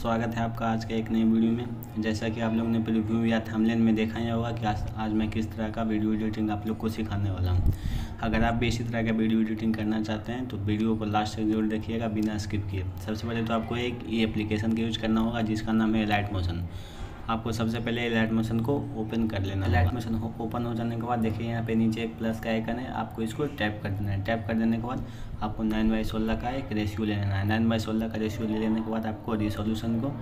स्वागत है आपका आज के एक नए वीडियो में। जैसा कि आप लोगों ने प्रीव्यू या थंबनेल में देखा ही होगा कि आज आज मैं किस तरह का वीडियो एडिटिंग आप लोग को सिखाने वाला हूँ। अगर आप भी इसी तरह का वीडियो एडिटिंग करना चाहते हैं तो वीडियो को लास्ट तक ज़रूर देखिएगा बिना स्किप किए। सबसे पहले तो आपको एक ये एप्लीकेशन का यूज़ करना होगा, जिसका नाम है लाइट मोशन आपको सबसे पहले लाइट मोशन को ओपन कर लेना है लाइट मोशन ओपन हो जाने के बाद देखिए यहाँ पे नीचे प्लस का आइकन है, आपको इसको टैप कर देना है। टैप कर देने के बाद आपको नाइन बाई सोलह का एक रेशियो ले लेना है। नाइन बाई सोलह का रेशियो ले लेने के बाद आपको रिसोल्यूशन को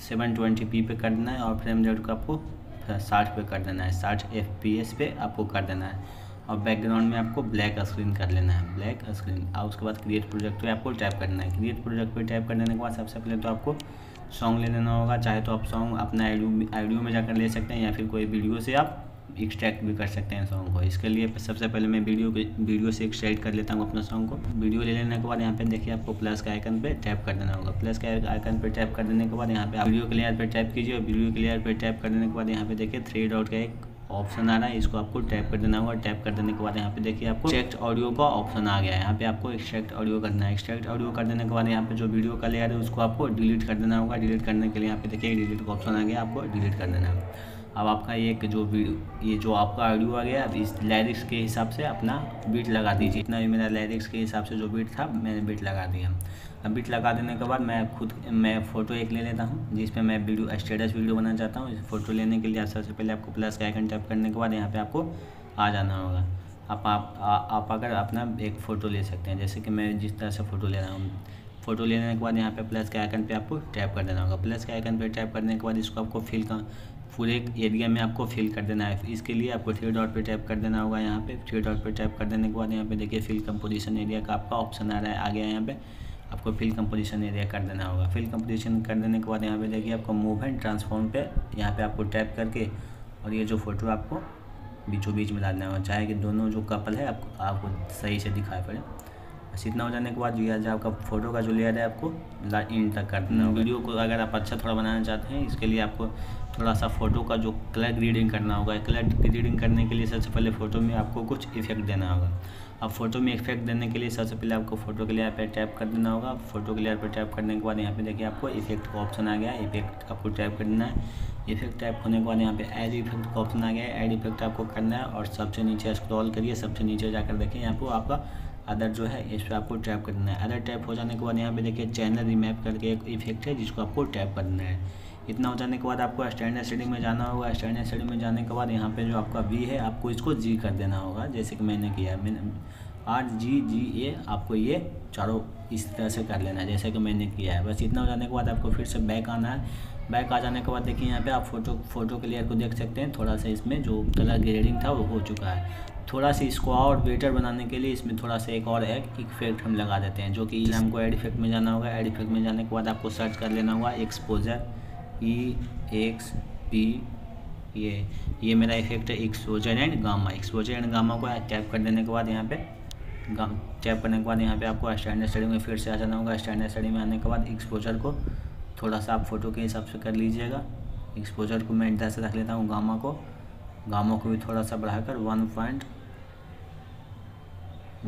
सेवन ट्वेंटी पी पे कर देना है और फ्रेम रेट को आपको साठ पे कर देना है। साठ एफ़ पी एस पे आपको कर देना है। और बैकग्राउंड में आपको ब्लैक स्क्रीन कर लेना है। ब्लैक स्क्रीन और उसके बाद क्रिएट प्रोजेक्ट पे आपको टैप करना है। क्रिएट प्रोजेक्ट पे टैप कर देने के बाद सबसे पहले तो आपको सॉन्ग ले लेना होगा, चाहे तो आप सॉन्ग अपना आइडियो में जाकर ले सकते हैं या फिर कोई वीडियो से आप एक्सट्रैक्ट भी कर सकते हैं सॉन्ग को। इसके लिए सबसे पहले मैं वीडियो वीडियो से एक्सट्रैक्ट कर लेता हूँ अपना सॉन्ग को। वीडियो ले लेने के बाद यहाँ पे देखिए आपको प्लस के आइकन पे टैप कर देना होगा। प्लस के आइकन पे टैप कर देने के बाद यहाँ पे आप वीडियो क्लियर पे टैप कीजिए और वीडियो क्लियर पे टैप कर देने के बाद यहाँ पे देखिए थ्री डॉट का एक ऑप्शन आ रहा है, इसको आपको टैप कर देना होगा। टैप कर देने के बाद यहाँ पे देखिए आपको एक्सट्रैक्ट ऑडियो का ऑप्शन आ गया है। यहाँ पे आपको एक्सट्रैक्ट ऑडियो करना है। एक्सट्रैक्ट ऑडियो कर देने के बाद यहाँ पे जो वीडियो का लेयर है, उसको आपको डिलीट कर देना होगा। डिलीट करने के लिए यहाँ पे देखिए डिलीट का ऑप्शन आ गया, आपको डिलीट कर देना है अब आपका ये जो ये जो आपका ऑडियो आ गया, इस लैरिक्स के हिसाब से अपना बीट लगा दीजिए। इतना भी मेरा लैरिक्स के हिसाब से जो बीट था, मैंने बीट लगा दिया। बीट लगा देने के बाद मैं खुद, मैं फ़ोटो एक ले लेता हूँ जिसमें मैं वीडियो स्टेटस वीडियो बनाना चाहता हूँ। फ़ोटो लेने के लिए सबसे पहले आपको प्लस का आइकन टैप करने के बाद यहाँ पर आपको आ जाना होगा। आप आप आप अगर अपना एक फ़ोटो ले सकते हैं, जैसे कि मैं जिस तरह से फ़ोटो ले रहा हूँ। फ़ोटो लेने के बाद यहाँ पे प्लस के आइकन पे आपको टैप कर देना होगा। प्लस के आइकन पे टैप करने के बाद इसको आपको फिल का पूरे एरिया में आपको फिल कर देना है। इसके लिए आपको थ्री डॉट पे टैप कर देना होगा यहाँ पे। थ्री डॉट पे टैप कर देने के बाद यहाँ पे देखिए फिल कंपोजिशन एरिया का आपका ऑप्शन आ रहा है। आ गया यहाँ पे आपको फिल कंपोजिशन एरिया कर देना होगा। फिल कंपोजिशन कर देने के बाद यहाँ पे देखिए आपको मूव एंड ट्रांसफॉर्म पे यहाँ पे आपको टैप करके और ये जो फ़ोटो आपको बीचों बीच में डालना होगा। चाहे कि दोनों जो कपल है, आपको आपको सही से दिखाई पड़े। बस इतना हो जाने के बाद जो आपका फ़ोटो का जो लेयर है, आपको इन तक कर देना होगा। वीडियो को अगर आप अच्छा थोड़ा बनाना चाहते हैं, इसके लिए आपको थोड़ा सा फ़ोटो का जो कलर ग्रीडिंग करना होगा। कलर ग्रीडिंग करने के लिए सबसे पहले फ़ोटो में आपको कुछ इफ़ेक्ट देना होगा। अब फ़ोटो में इफ़ेक्ट देने के लिए सबसे पहले आपको फ़ोटो के पर टैप कर देना होगा। फ़ोटो के पर टैप करने के बाद यहाँ पे देखिए आपको इफ़ेक्ट का ऑप्शन आ गया इफ़ेक्ट आपको टैप कर देना है। इफ़ेक्ट टैप होने के बाद यहाँ पे ऐड इफ़ेक्ट का ऑप्शन आ गया है। ऐड इफ़ेक्ट आपको करना है और सबसे नीचे स्क्रॉल करिए। सबसे नीचे जाकर देखिए यहाँ पर आपका अदर जो है, इस पर आपको टैप कर देना है। अदर टैप हो जाने के बाद यहाँ पे देखिए चैनल रिमैप करके एक इफ़ेक्ट है जिसको आपको टैप कर देना है। इतना हो जाने के बाद आपको स्टैंडर्ड सेटिंग में जाना होगा। स्टैंडर्ड सेटिंग में जाने के बाद यहाँ पे जो आपका वी है आपको इसको जी कर देना होगा जैसे कि मैंने किया मैंने आर जी जी ए आपको ये चारों इस तरह से कर लेना है जैसे कि मैंने किया है। बस इतना हो जाने के बाद आपको फिर से बैक आना है। बैक आ जाने के बाद देखिए यहाँ पे आप फ़ोटो फ़ोटो क्लियर को देख सकते हैं। थोड़ा सा इसमें जो कलर ग्रेडिंग था वो हो चुका है। थोड़ा सा इसको और बेटर बनाने के लिए इसमें थोड़ा सा एक और एक इफ़ेक्ट हम लगा देते हैं जो कि हमको एड इफ़ेक्ट में जाना होगा। एड इफ़ेक्ट में जाने के बाद आपको सर्च कर लेना होगा एक्सपोजर ई एक्स पी ये ये मेरा इफ़ेक्ट है exposure and gamma exposure and gamma को टैप कर देने के बाद यहाँ पे टैप करने के बाद यहाँ पे आपको स्टैंडर्ड स्टडी में फिर से आ जाना होगा. स्टैंडर्ड स्टडी में आने के बाद एक्सपोजर को थोड़ा सा आप फ़ोटो के हिसाब से कर लीजिएगा. एक्सपोजर को मैं इधर से रख लेता हूँ गामा को. गामा को भी थोड़ा सा बढ़ाकर वन पॉइंट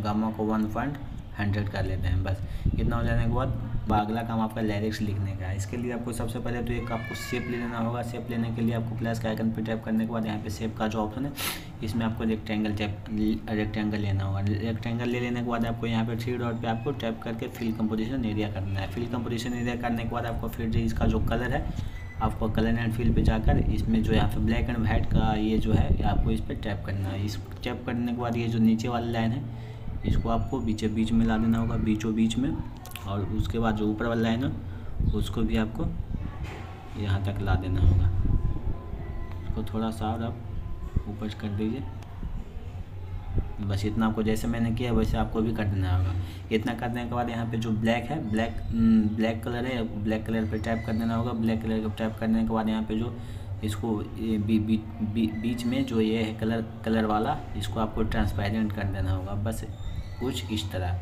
गामा को वन पॉइंट हंड्रेड कर लेते हैं बस. इतना हो जाने के बाद अगला काम आपका लिरिक्स लिखने का है। इसके लिए आपको सबसे पहले तो एक आपको सेप ले लेना होगा। सेप लेने के लिए आपको प्लस का आइकन पे टैप करने के बाद यहाँ पे सेप का जो ऑप्शन है, इसमें आपको रेक्टेंगल टैप रेक्टेंगल लेना होगा। रेक्टेंगल ले लेने के बाद आपको यहाँ पे थ्री डॉट पे आपको टैप करके फिल कंपोजिशन एरिया करना है। फिल कंपोजिशन एरिया करने के बाद आपको फिर इसका जो कलर है, आपको कलर एंड फिल पे जाकर इसमें जो यहाँ पे ब्लैक एंड वाइट का ये जो है, आपको इस पर टैप करना है। इस टैप करने के बाद ये जो नीचे वाली लाइन है, इसको आपको बीचों बीच में ला देना होगा। बीचों बीच में और उसके बाद जो ऊपर वाला लाइन है उसको भी आपको यहाँ तक ला देना होगा। उसको थोड़ा सा और आप ऊपर कर दीजिए। बस इतना आपको जैसे मैंने किया वैसे आपको भी कर देना होगा। इतना कर देने के बाद यहाँ पे जो ब्लैक है ब्लैक ब्लैक कलर है ब्लैक कलर पे टैप कर देना होगा। ब्लैक कलर को टैप करने के बाद यहाँ पे जो इसको बी, बी, बी, बीच में जो ये है कलर कलर वाला इसको आपको ट्रांसपेरेंट कर देना होगा। बस कुछ इस तरह।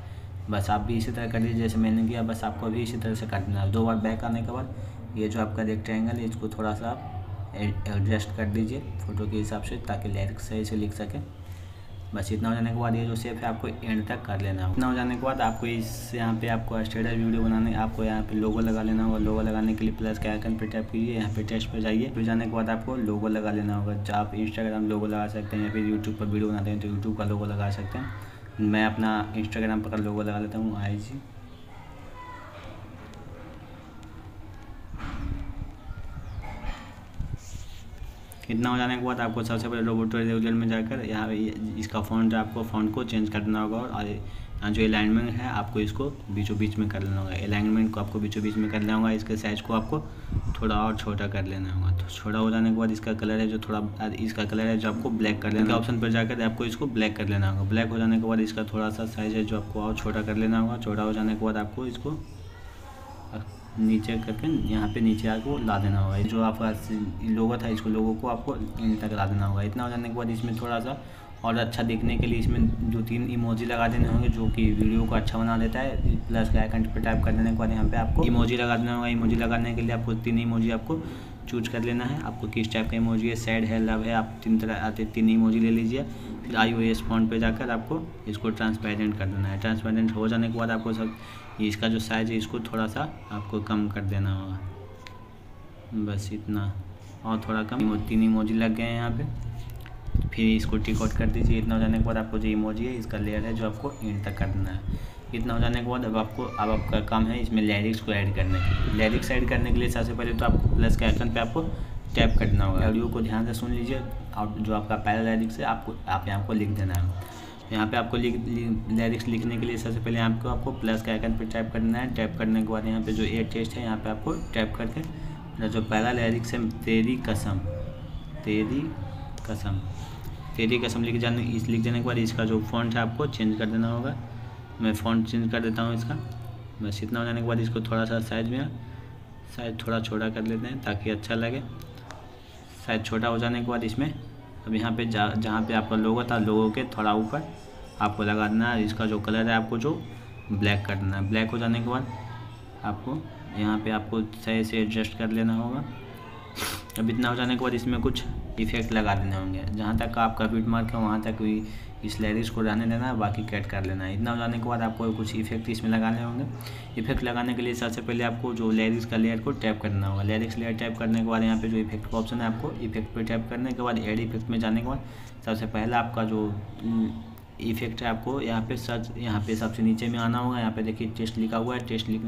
बस आप भी इसी तरह कर लीजिए, जैसे मैंने किया, बस आपको भी इसी तरह से कर देना दो बार बैक आने के बाद ये जो आपका रेक्टेंगल है, इसको थोड़ा सा आप एडजस्ट कर दीजिए फ़ोटो के हिसाब से, ताकि लिरिक्स सही से लिख सकें। बस इतना हो जाने के बाद ये जो सेप है, आपको एंड तक कर लेना होगा इतना हो जाने के बाद आपको इस यहाँ पे आपको स्टेटस वीडियो बनाने, आपको यहाँ पे लोगो लगा लेना होगा। लोगो लगाने के लिए प्लस के आइकन पे टैप कीजिए, यहाँ पे टेस्ट पे जाइए। फिर जाने के बाद आपको लोगो लगा लेना होगा। आप इंस्टाग्राम लोगो लगा सकते हैं या फिर यूट्यूब पर वीडियो बनाते हैं तो यूट्यूब का लोगो लगा सकते हैं। मैं अपना इंस्टाग्राम पर लोगो लगा लेता हूँ आई जी इतना हो जाने के बाद आपको सबसे पहले रोबोट में जाकर यहाँ इसका फ़ॉन्ट आपको फ़ॉन्ट को चेंज करना होगा और जो अलाइनमेंट है, आपको इसको बीचों बीच में कर लेना होगा। अलाइनमेंट को आपको बीचों बीच में कर लेना होगा, इसके साइज़ को आपको थोड़ा और छोटा कर लेना होगा। तो छोटा हो जाने के बाद इसका कलर है जो थोड़ा, इसका कलर है जो आपको ब्लैक कर लेना ऑप्शन पर जाकर आपको इसको ब्लैक कर लेना होगा। ब्लैक हो जाने के बाद इसका थोड़ा सा साइज़ है जो आपको और छोटा कर लेना होगा। छोटा हो जाने के बाद आपको इसको नीचे करके यहाँ पे नीचे आके ला देना होगा। जो आपका लोगो था, इसको लोगो को आपको इन तक ला देना होगा। इतना हो जाने के बाद इसमें थोड़ा सा और अच्छा दिखने के लिए इसमें दो तीन इमोजी लगा देने होंगे जो कि वीडियो को अच्छा बना देता है। प्लस का आइकन पर टाइप कर देने के बाद यहाँ पे आपको इमोजी लगा देना होगा। इमोजी लगाने के लिए आपको तीन इमोजी आपको चूज़ कर लेना है। आपको किस टाइप का इमोजी है सैड है लव है, आप तीन तरह आते तीन इमोजी ले लीजिए। फिर आई ओ एस फॉन्ट पर जाकर आपको इसको ट्रांसपेरेंट कर देना है। ट्रांसपेरेंट हो जाने के बाद आपको सब इसका जो साइज़ है, इसको थोड़ा सा आपको कम कर देना होगा। बस इतना। और थोड़ा कम। तीन इमोजी लग गए हैं यहाँ पे। फिर इसको टिक आउट कर दीजिए। इतना हो जाने के बाद आपको जो इमोजी है, इसका लेयर है जो आपको एंड तक कर देना है। इतना हो जाने के बाद अब आपको, अब आपका काम है इसमें लैरिक्स को ऐड करने के लैरिक्स ऐड करने के लिए सबसे पहले तो आपको प्लस के आइकन पे आपको टैप करना होगा। ऑडियो को ध्यान से सुन लीजिए। और जो आपका पहला लैरिक्स है, आपको, आप यहाँ पर लिख देना है। यहाँ पे आपको लिख लैरिक्स लिखने के लिए सबसे पहले आपको आपको प्लस के आइकन पे टाइप करना है। टैप करने के बाद यहाँ पे जो ए टेस्ट है, यहाँ पे आपको टैप करके, जो पहला लैरिक्स है, तेरी कसम, तेरी कसम। तेरी कसम लिख जाने, इस लिख जाने के बाद इसका जो फ़ॉन्ट है आपको चेंज कर देना होगा। मैं फ़ॉन्ट चेंज कर देता हूँ इसका। बस इतना हो जाने के बाद इसको थोड़ा सा साइज़ में साइज़ थोड़ा छोटा कर लेते हैं ताकि अच्छा लगे। साइज़ छोटा हो जाने के बाद इसमें, अब यहाँ पे जा, जहाँ पे आपका लोगो था लोगो के थोड़ा ऊपर आपको लगा देना। है इसका जो कलर है आपको जो ब्लैक कर देना। है ब्लैक हो जाने के बाद आपको यहाँ पे आपको सही से एडजस्ट कर लेना होगा। अब इतना हो जाने के बाद इसमें कुछ इफ़ेक्ट लगा देने होंगे। जहाँ तक आपका बीट मार्क है, वहाँ तक भी इस लेरिस को रहने देना है बाकी कैट कर लेना। है इतना हो जाने के बाद आपको कुछ इफ़ेक्ट इसमें लगाने होंगे। इफ़ेक्ट लगाने के लिए सबसे पहले आपको जो लेरिक्स का लेयर को टैप करना होगा। लेरिक्स लेयर टैप करने के बाद यहाँ पे जो इफ़ेक्ट का ऑप्शन है आपको इफ़ेक्ट पे टैप करने के बाद एड इफ़ेक्ट में जाने के बाद सबसे पहला आपका जो इफ़ेक्ट है आपको, यहाँ पे सर्च, यहाँ पे सबसे नीचे में आना होगा। यहाँ पे देखिए टेस्ट लिखा हुआ है। टेस्ट लिख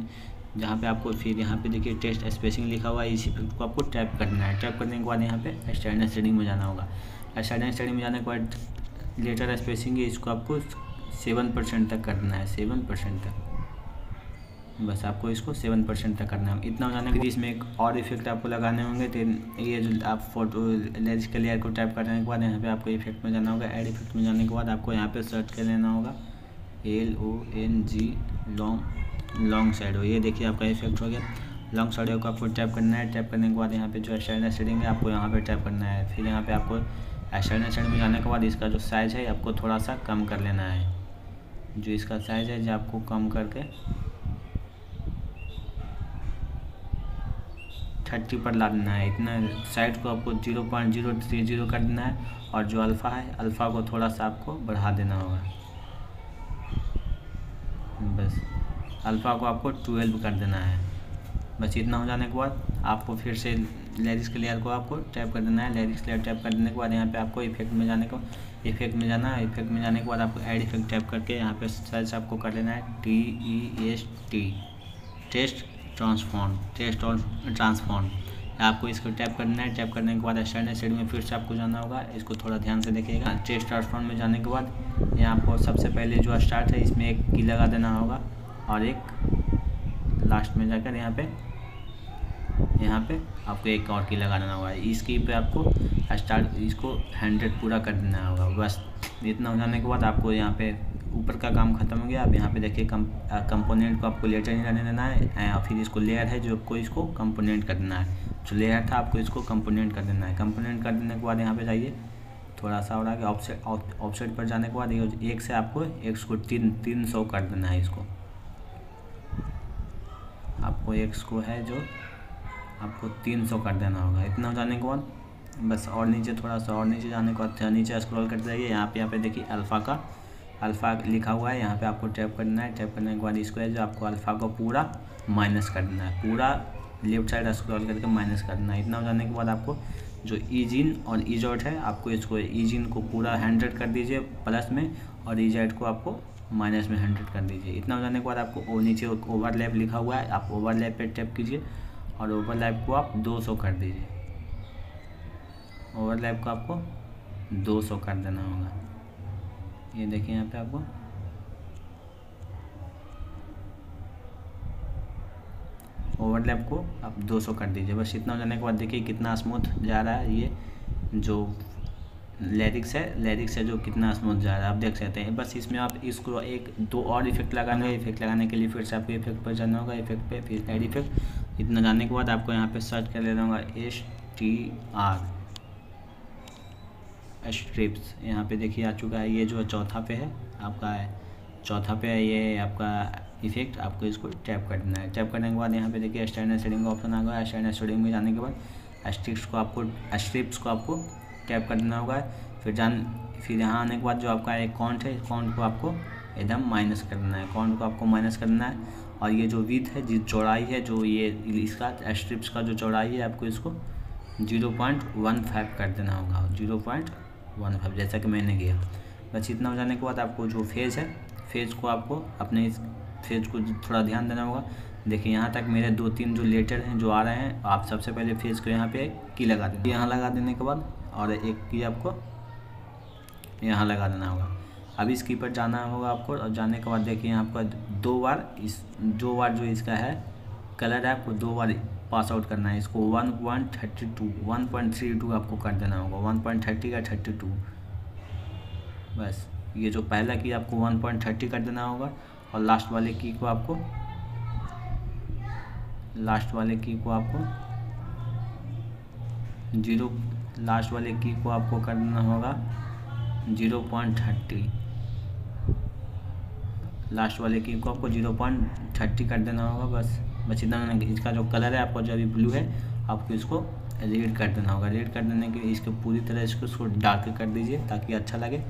जहाँ पे आपको फिर यहाँ पे देखिए टेस्ट स्पेसिंग लिखा हुआ है, इस को आपको टैप करना है। टैप करने के बाद यहाँ पे स्टैंडर्ड सेटिंग में जाना होगा। स्टैंडर्ड सेटिंग में जाने के बाद लेटर स्पेसिंग है, इसको आपको सेवन परसेंट तक करना है, सेवन परसेंट तक। बस आपको इसको सेवन परसेंट तक करना है। इतना हो जाने के इसमें एक और इफ़ेक्ट आपको लगाने होंगे तो ये जो आप फ़ोटो, लेंस के लेयर को टाइप करने के बाद यहाँ पे आपको इफ़ेक्ट में जाना होगा। एड इफ़ेक्ट में जाने के बाद आपको यहाँ पे सर्च कर लेना होगा। L O N G long long हो ये देखिए आपका इफ़ेक्ट हो गया। लॉन्ग साइड को आपको टैप करना है। टैप करने के बाद यहाँ पे जो है शेडिंग है, आपको यहाँ पे टैप करना है। फिर यहाँ पे आपको एसेंड साइड में जाने के बाद इसका जो साइज़ है, आपको थोड़ा सा कम कर लेना है। जो इसका साइज़ है, जो आपको कम करके थर्टी पर ला देना है। इतना साइड को आपको zero point zero three zero कर देना है। और जो अल्फ़ा है अल्फ़ा को थोड़ा सा आपको बढ़ा देना होगा। अल्फ़ा को आपको ट्वेल्व कर देना है। बस इतना हो जाने के बाद आपको फिर से लेरिक्स के को आपको टैप कर देना है। लेरिक्स लेयर टैप कर देने के बाद यहाँ पे आपको इफ़ेक्ट में जाने को, इफ़ेक्ट में जाना है। इफ़ेक्ट में जाने के बाद आपको ऐड इफ़ेक्ट टैप करके यहाँ पे सर्च आपको कर लेना है। T E S T. Test transform. Test transform. आपको इसको टैप करना है। टैप करने के बाद स्टैंडर्ड साइड में फिर से आपको जाना होगा। इसको थोड़ा ध्यान से देखिएगा। टेस्ट ट्रांसफॉर्म में जाने के बाद यहाँ आपको सबसे पहले जो स्टार्ट है, इसमें एक की लगा देना होगा। और एक लास्ट में जाकर यहाँ पे यहाँ पे आपको एक और की लगा देना होगा। इस की पे आपको स्टार्ट इसको हंड्रेड पूरा कर देना होगा। बस इतना हो जाने के बाद आपको यहाँ पे ऊपर का काम खत्म हो गया। अब यहाँ पे देखिए कम कंपोनेंट को आपको लेटर नहीं रहने देना है और फिर इसको लेयर है जो आपको इसको कंपोनेंट कर देना है। जो लेयर था आपको इसको कंपोनेंट कर देना है। कंपोनेंट कर देने के बाद यहाँ पे जाइए, थोड़ा सा और आगे ऑफसेट ऑफसेट पर जाने के बाद एक से आपको एक को तीन तीन सौ कर देना है इसको। आपको एक को है जो आपको तीन सौ कर देना होगा। इतना हो जाने के बाद बस और नीचे थोड़ा सा और नीचे जाने के बाद नीचे स्क्रॉल करते जाइए यहाँ पे यहाँ पे देखिए अल्फ़ा का अल्फ़ा लिखा हुआ है। यहाँ पे आपको टैप करना है। टैप करने के बाद इसको है जो आपको अल्फ़ा को पूरा माइनस कर देना है। पूरा लेफ़्ट साइड स्क्रॉल करके माइनस कर देना है। इतना हो जाने के बाद आपको जो ईजिन और ईजॉट है, आपको इसको ईजिन को पूरा हंड्रेड कर दीजिए प्लस में और ईजॉट को आपको माइनस में हंड्रेड कर दीजिए। इतना हो जाने के बाद आपको नीचे ओवरलैप लिखा हुआ है, आप ओवरलैप पे टैप कीजिए और ओवरलैप को आप 200 कर दीजिए। ओवरलैप को आपको 200 कर देना होगा। ये देखिए यहाँ पे आपको। ओवरलैप को आप 200 कर दीजिए। बस इतना हो जाने के बाद देखिए कितना स्मूथ जा रहा है ये, जो लेरिक्स है लेरिक्स है जो कितना स्मूथ जा रहा है आप देख सकते हैं। बस इसमें आप इसको एक, दो और इफ़ेक्ट लगाना है। इफ़ेक्ट लगाने के लिए फिर से आपको इफ़ेक्ट पर जाना होगा। इफ़ेक्ट पे फिर एड इफ़ेक्ट इतना जाने के बाद आपको यहाँ पे सर्च कर लेना होगा एस टी आर स्ट्रिप्स यहाँ पे देखिए आ चुका है। ये जो चौथा पे है, आपका है, चौथा पे है ये आपका इफ़ेक्ट आपको इसको टैप कर देना है। टैप करने के बाद यहाँ पे देखिए स्टैंडर्ड सेटिंग का ऑप्शन आ गया। स्टैंडर्ड सेटिंग में जाने के बाद स्ट्रिप्स को आपको स्ट्रिप्स को आपको टैप कर देना होगा। फिर जान, फिर यहाँ आने के बाद जो आपका अकाउंट है अकाउंट को आपको एकदम माइनस कर देना है। अकाउंट को आपको माइनस कर देना है। और ये जो विथ है, जिस चौड़ाई है, जो ये इसका स्ट्रिप्स का जो चौड़ाई है आपको, इसको ज़ीरो पॉइंट वन फाइव कर देना होगा। ज़ीरो पॉइंट वन फाइव जैसा कि मैंने किया। बस इतना हो जाने के बाद आपको जो फ़ेज़ है फ़ेज़ को आपको अपने इस फ़ेज़ को थोड़ा ध्यान देना होगा। देखिए, यहाँ तक मेरे दो तीन जो लेटर हैं, जो आ रहे हैं, आप सबसे पहले फ़ेज़ को यहाँ पे की लगा दें यहाँ लगा देने के बाद और एक की आपको यहाँ लगा देना होगा। अब इस की पर जाना होगा आपको और जाने के बाद देखिए यहाँ पर दो बार इस दो बार जो इसका है कलर है आपको दो बार पास आउट करना है। इसको one point thirty two, one point three two आपको कर देना होगा। वन पॉइंट थर्टी का थर्टी टू। बस, ये जो पहला की आपको वन पॉइंट थर्टी कर देना होगा और लास्ट वाले की को आपको, लास्ट वाले की को आपको ज़ीरो लास्ट वाले की को आपको कर देना होगा ज़ीरो पॉइंट थर्टी। लास्ट वाले की को आपको ज़ीरो पॉइंट थर्टी कर देना होगा, बस बस इतना इसका जो कलर है, आपको जो अभी ब्लू है, आपको इसको रेड कर देना होगा। रेड कर देने के इसको पूरी तरह इसको इसको डार्क कर दीजिए ताकि अच्छा लगे।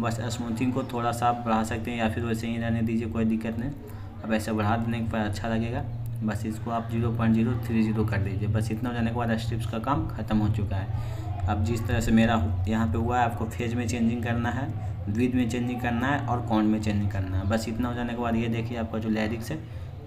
बस स्मूथिंग को थोड़ा सा आप बढ़ा सकते हैं या फिर वैसे ही रहने दीजिए, कोई दिक्कत नहीं। अब ऐसे बढ़ा देने बाद अच्छा लगेगा। बस इसको आप zero point zero three zero कर दीजिए। बस इतना हो जाने के बाद स्ट्रिप्स का काम ख़त्म हो चुका है। अब जिस तरह से मेरा यहाँ पे हुआ है, आपको फ़ेज़ में चेंजिंग करना है विद में चेंजिंग करना है और कॉन्ट में चेंजिंग करना है। बस इतना हो जाने के बाद ये देखिए आपका जो लैरिक्स है,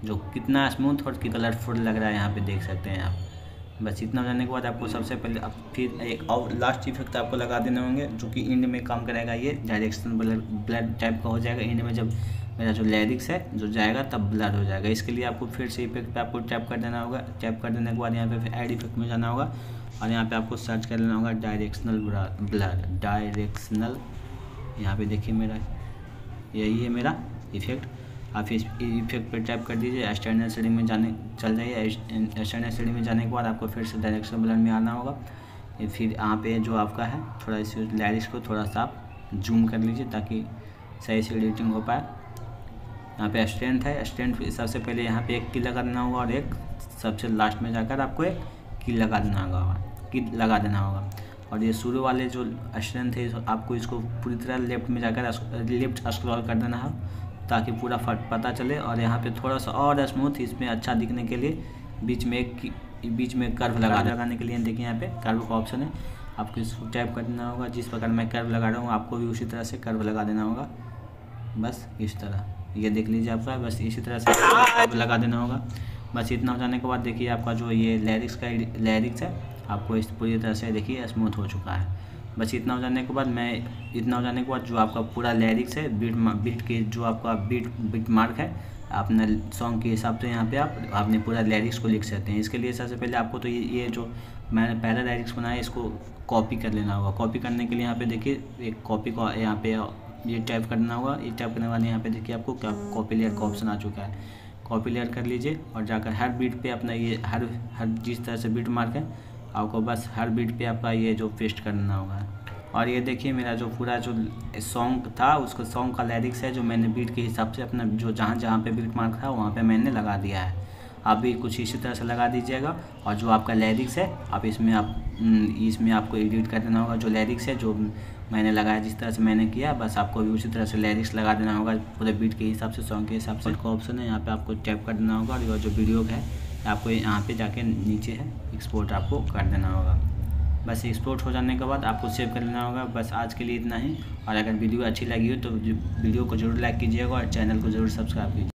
जो कितना स्मूथ और कलरफुल लग रहा है यहाँ पे देख सकते हैं आप। बस इतना हो जाने के बाद आपको सबसे पहले अब फिर एक और लास्ट इफ़ेक्ट आपको लगा देने होंगे, जो कि इंड में काम करेगा ये डायरेक्शन ब्लड टाइप का हो जाएगा। इंड में जब मेरा जो लैरिक्स है, जो जाएगा तब ब्लड हो जाएगा। इसके लिए आपको फिर से इफ़ेक्ट पे आपको टैप कर देना होगा। टैप कर देने के बाद यहाँ पे फिर एड इफ़ेक्ट में जाना होगा। और यहाँ पे आपको सर्च कर लेना होगा डायरेक्शनल ब्लड डायरेक्शनल यहाँ पे देखिए मेरा, यही है मेरा इफ़ेक्ट आप इस इफ़ेक्ट पर टैप कर दीजिए स्टैंडर्ड सेटिंग में जाने, चल जाइए। स्टैंडर्ड सेटिंग में जाने के बाद आपको फिर से डायरेक्शन ब्लड में आना होगा। फिर यहाँ पे जो आपका है, थोड़ा इस लैरिक्स को थोड़ा सा आप जूम कर लीजिए ताकि सही से एडिटिंग हो पाए। यहाँ पे स्ट्रेंथ है। स्ट्रेंथ सबसे पहले यहाँ पे एक की लगा देना होगा और एक सबसे लास्ट में जाकर आपको एक की लगा देना होगा की लगा देना होगा। और ये शुरू वाले जो स्ट्रेंथ है आपको इसको पूरी तरह लेफ़्ट में जाकर लेफ़्ट स्क्रॉल कर देना है ताकि पूरा फट पता चले। और यहाँ पे थोड़ा सा और स्मूथ इसमें अच्छा दिखने के लिए बीच में एक बीच में कर्व लगा लगाने के लिए। देखिए यहाँ पे कर्व का ऑप्शन है। आपको इसको टैप कर देना होगा। जिस प्रकार मैं कर्व लगा रहा हूँ आपको भी उसी तरह से कर्व लगा देना होगा। बस इस तरह। ये देख लीजिए आपका बस इसी तरह से लगा देना होगा। बस इतना हो जाने के बाद देखिए आपका जो ये लैरिक्स का लैरिक्स है आपको इस पूरी तरह से देखिए स्मूथ हो चुका है। बस इतना हो जाने के बाद मैं इतना हो जाने के बाद जो आपका पूरा लैरिक्स है बीट बीट के जो आपका बीट बीट मार्क है अपने सॉन्ग के हिसाब से यहाँ पे आप अपने पूरा लैरिक्स को लिख सकते हैं। इसके लिए सबसे पहले आपको तो ये, ये जो मैंने पहला लैरिक्स बनाया इसको कॉपी कर लेना होगा। कॉपी करने के लिए यहाँ पे देखिए एक कॉपी को यहाँ पे ये टाइप करना होगा। ये टाइप करने वाले यहाँ पे देखिए आपको क्या कॉपी लेयर का ऑप्शन आ चुका है। कॉपी लेयर कर लीजिए और जाकर हर बीट पे अपना ये हर हर जिस तरह से बीट मार्क है, आपको बस हर बीट पे आपका ये जो पेस्ट करना होगा। और ये देखिए मेरा जो पूरा जो सॉन्ग था, उसको सॉन्ग का लैरिक्स है जो मैंने बीट के हिसाब से अपना जो जहाँ जहाँ पे बीट मार्क था, वहाँ पे मैंने लगा दिया है। आप भी कुछ इसी तरह से लगा दीजिएगा। और जो आपका लैरिक्स है, आप इसमें आप इसमें आपको एडिट कर देना होगा। जो लैरिक्स है, जो मैंने लगाया, जिस तरह से मैंने किया, बस आपको भी उसी तरह से लैरिक्स लगा देना होगा। पूरे बीट के हिसाब से, सॉन्ग के हिसाब से। का ऑप्शन है, यहाँ पे आपको टैप कर देना होगा। और जो वीडियो है, आपको यहाँ पे जाके नीचे है एक्सपोर्ट आपको कर देना होगा। बस एक्सपोर्ट हो जाने के बाद आपको सेव कर लेना होगा। बस आज के लिए इतना ही। और अगर वीडियो अच्छी लगी हो तो वीडियो को ज़रूर लाइक कीजिएगा और चैनल को ज़रूर सब्सक्राइब कीजिए